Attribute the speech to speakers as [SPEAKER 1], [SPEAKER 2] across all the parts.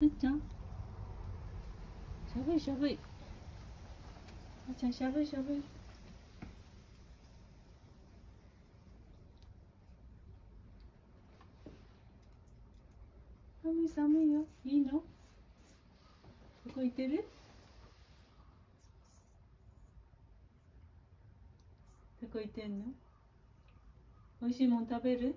[SPEAKER 1] なっちゃん。しゃぶいしゃぶい。なっちゃんしゃぶいしゃぶい。寒い寒いよ。いいの？どこ行ってる？どこ行ってんの？美味しいもん食べる？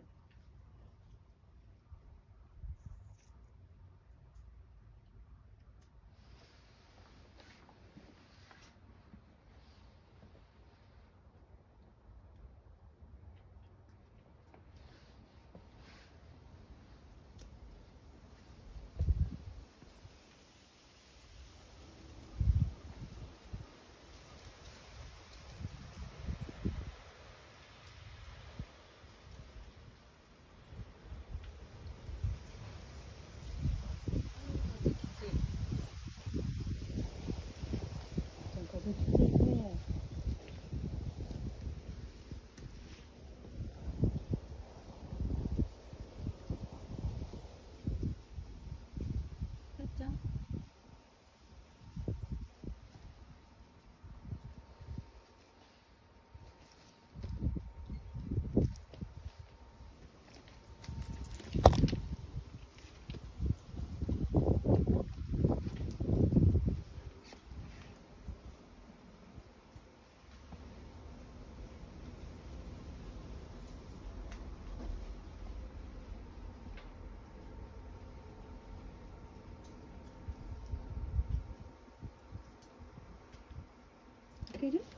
[SPEAKER 1] pages?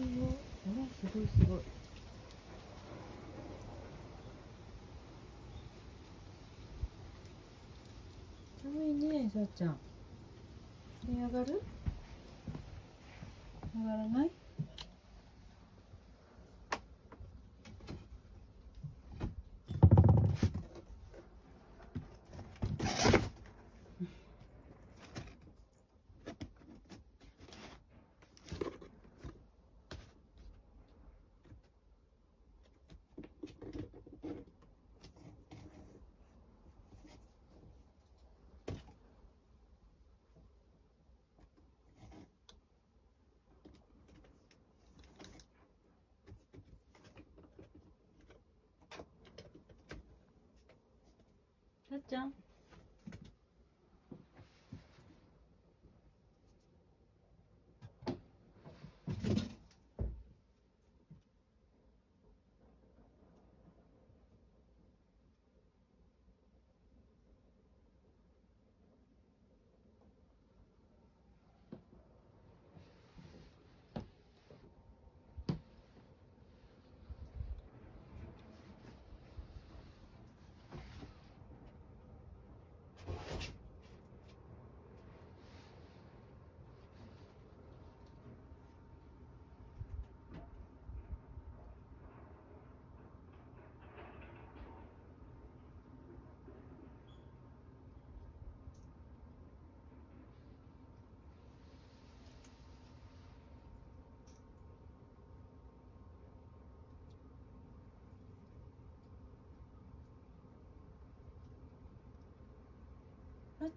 [SPEAKER 1] が脊椎をほらすごい。すごい。寒い。ねさっちゃん寝上がる上がらない。さっ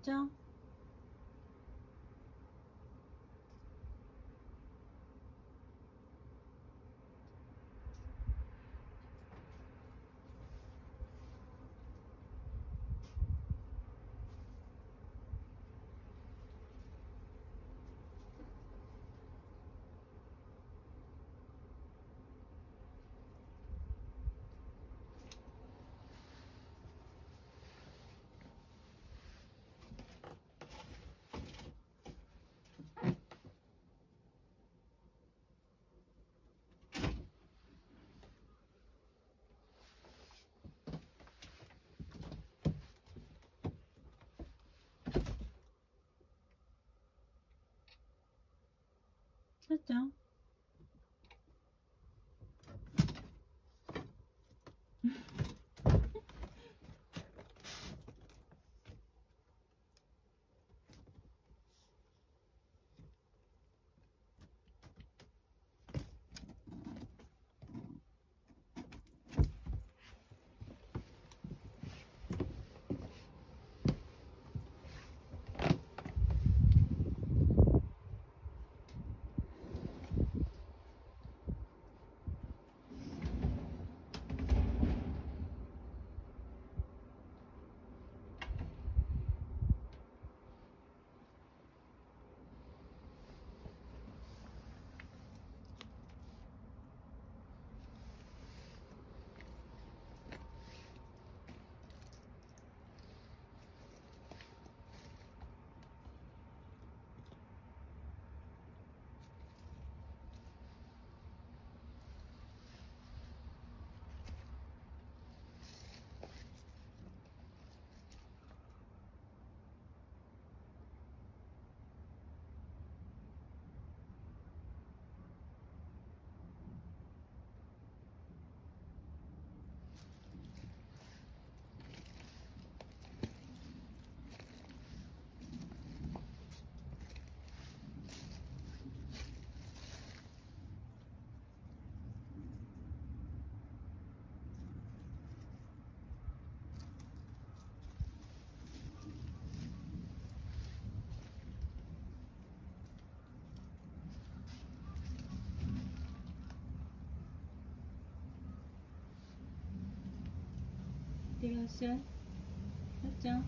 [SPEAKER 1] ちゃんさっちゃ